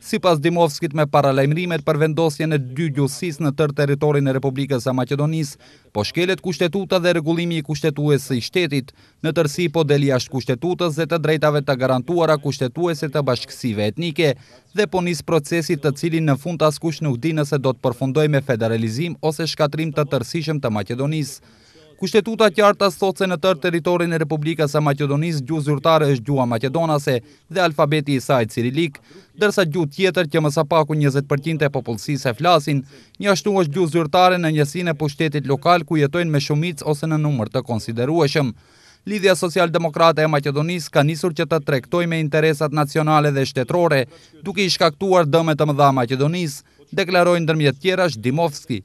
Sipas Dimovskit me paralajmërimet për vendosjen e dygjuhësisë në tërë territorin e Republikës së Maqedonisë, po shkelet Kushtetuta dhe rregullimi kushtetues i shtetit, në tërësi po del jashtë Kushtetutës dhe të drejtave të garantuara kushtetuese të bashkësive etnike dhe po nis procesin të cilin në fund askush nuk di nëse do të përfundojë me federalizim ose shkatërrim të tërësishëm të Maqedonisë. Kushtetuta qartas thotë se në tërë territorin e Republikës së Maqedonisë gjuhë zyrtare është gjuha maqedonase dhe alfabeti i saj cirilik, ndërsa gjuhë tjetër që më së paku njëzet për qind e popullsisë e flasin, njashtu është gjuhë zyrtare në njësinë e pushtetit lokal ku jetojnë me shumicë ose në numër të konsiderueshëm. Lidhja Socialdemokrate e Maqedonisë ka nisur që të tregtojë me interesat nacionale dhe shtetërore, duke i shkaktuar dëme të mëdha Maqedonisë, deklaroi ndërmjet tjerash Dimovski.